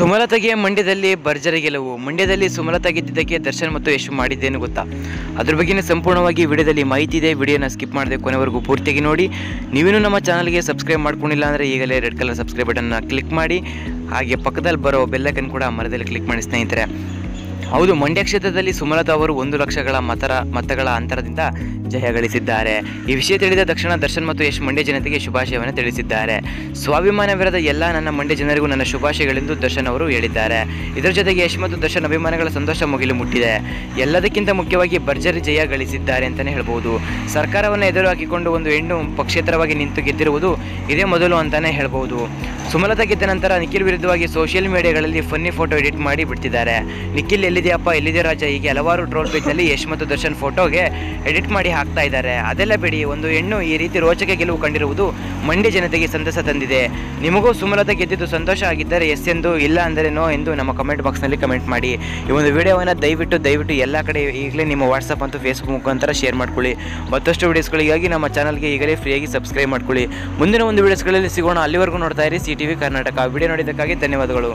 ಸುಮಲತೆಗೆ ಮಂಡ್ಯದಲ್ಲಿ ಭರ್ಜರಿ ಗೆಲುವು. ಮಂಡ್ಯದಲ್ಲಿ ಸುಮಲತಾ ಗೆದ್ದಿದ್ದಕ್ಕೆ ದರ್ಶನ್ ಮತ್ತು ಯಶ್ ಮಾಡಿದ್ದೇನು ಗೊತ್ತಾ? ಅದ್ರ ಬಗ್ಗೆನೇ ಸಂಪೂರ್ಣವಾಗಿ ವಿಡಿಯೋದಲ್ಲಿ ಮಾಹಿತಿ ಇದೆ. ವಿಡಿಯೋನ ಸ್ಕಿಪ್ ಮಾಡದೆ ಕೊನೆವರೆಗೂ ಪೂರ್ತಿಯಾಗಿ ನೋಡಿ. ನೀವೇನು ನಮ್ಮ ಚಾನಲ್ಗೆ ಸಬ್ಸ್ಕ್ರೈಬ್ ಮಾಡ್ಕೊಂಡಿಲ್ಲ ಅಂದರೆ ಈಗಲೇ ರೆಡ್ ಕಲರ್ ಸಬ್ಸ್ಕ್ರೈಬ್ ಬಟನ್ನ ಕ್ಲಿಕ್ ಮಾಡಿ. ಹಾಗೆ ಪಕ್ಕದಲ್ಲಿ ಬರೋ ಬೆಲ್ಲೈಕನ್ ಕೂಡ ಮರದಲ್ಲಿ ಕ್ಲಿಕ್ ಮಾಡಿ ಸ್ನೇಹಿತರೆ. ಹೌದು, ಮಂಡ್ಯ ಕ್ಷೇತ್ರದಲ್ಲಿ ಸುಮಲತಾ ಅವರು ಒಂದು ಲಕ್ಷಗಳ ಮತರ, ಮತಗಳ ಅಂತರದಿಂದ ಜಯ ಗಳಿಸಿದ್ದಾರೆ. ಈ ವಿಷಯ ತಿಳಿದ ತಕ್ಷಣ ದರ್ಶನ್ ಮತ್ತು ಯಶ್ ಮಂಡ್ಯ ಜನತೆಗೆ ಶುಭಾಶಯವನ್ನು ತಿಳಿಸಿದ್ದಾರೆ. ಸ್ವಾಭಿಮಾನವಿರದ ಎಲ್ಲ ನನ್ನ ಮಂಡ್ಯ ಜನರಿಗೂ ನನ್ನ ಶುಭಾಶಯಗಳೆಂದು ದರ್ಶನ್ ಅವರು ಹೇಳಿದ್ದಾರೆ. ಇದರ ಜೊತೆಗೆ ಯಶ್ ಮತ್ತು ದರ್ಶನ್ ಅಭಿಮಾನಗಳ ಸಂತೋಷ ಮುಗಿಲು ಮುಟ್ಟಿದೆ. ಎಲ್ಲದಕ್ಕಿಂತ ಮುಖ್ಯವಾಗಿ ಭರ್ಜರಿ ಜಯ ಗಳಿಸಿದ್ದಾರೆ ಅಂತಲೇ ಹೇಳ್ಬೋದು. ಸರ್ಕಾರವನ್ನು ಎದುರು ಹಾಕಿಕೊಂಡು ಒಂದು ಹೆಣ್ಣು ಪಕ್ಷೇತರವಾಗಿ ನಿಂತು ಗೆದ್ದಿರುವುದು ಇದೇ ಮೊದಲು ಅಂತಲೇ ಹೇಳ್ಬೋದು. ಸುಮಲತಾ ಗೆದ್ದ ನಂತರ ನಿಖಿಲ್ ವಿರುದ್ಧವಾಗಿ ಸೋಷಿಯಲ್ ಮೀಡಿಯಾಗಳಲ್ಲಿ ಫನ್ನಿ ಫೋಟೋ ಎಡಿಟ್ ಮಾಡಿ ಬಿಡ್ತಿದ್ದಾರೆ. ನಿಖಿಲ್ ಎಲ್ಲಿದೆಯಪ್ಪ, ಎಲ್ಲಿದೆ ರಾಜ, ಹೀಗೆ ಹಲವಾರು ಟ್ರೋಲ್ ಪೇಜ್ನಲ್ಲಿ ಯಶ್ ಮತ್ತು ದರ್ಶನ್ ಫೋಟೋಗೆ ಎಡಿಟ್ ಮಾಡಿ ಹಾಕ್ತಾ ಇದ್ದಾರೆ. ಅದೆಲ್ಲ ಬಿಡಿ, ಒಂದು ಹೆಣ್ಣು ಈ ರೀತಿ ರೋಚಕ ಗೆಲುವು ಕಂಡಿರುವುದು ಮಂಡ್ಯ ಜನತೆಗೆ ಸಂತಸ ತಂದಿದೆ. ನಿಮಗೂ ಸುಮಲತಾ ಗೆದ್ದಿದ್ದು ಸಂತೋಷ ಆಗಿದ್ದರೆ ಎಸ್ ಎಂದು, ಇಲ್ಲ ಅಂದರೆ ನೋ ಎಂದು ನಮ್ಮ ಕಮೆಂಟ್ ಬಾಕ್ಸ್ನಲ್ಲಿ ಕಮೆಂಟ್ ಮಾಡಿ. ಈ ಒಂದು ವಿಡಿಯೋವನ್ನು ದಯವಿಟ್ಟು ದಯವಿಟ್ಟು ಎಲ್ಲ ಕಡೆ ಈಗಲೇ ನಿಮ್ಮ ವಾಟ್ಸಪ್ ಮತ್ತು ಫೇಸ್ಬುಕ್ ಮುಖಾಂತರ ಶೇರ್ ಮಾಡ್ಕೊಳ್ಳಿ. ಮತ್ತಷ್ಟು ವಿಡಿಯೋಸ್ಗಳಿಗಾಗಿ ನಮ್ಮ ಚಾನಲ್ಗೆ ಈಗಲೇ ಫ್ರೀಯಾಗಿ ಸಬ್ಸ್ಕ್ರೈಬ್ ಮಾಡ್ಕೊಳ್ಳಿ. ಮುಂದಿನ ಒಂದು ವಿಡಿಯೋಸ್ಗಳಲ್ಲಿ ಸಿಗೋಣ. ಅಲ್ಲಿವರೆಗೂ ನೋಡ್ತಾ ಇರಿ C T V Karnataka. Video ನೋಡಿದ್ದಕ್ಕಾಗಿ ಧನ್ಯವಾದಗಳು.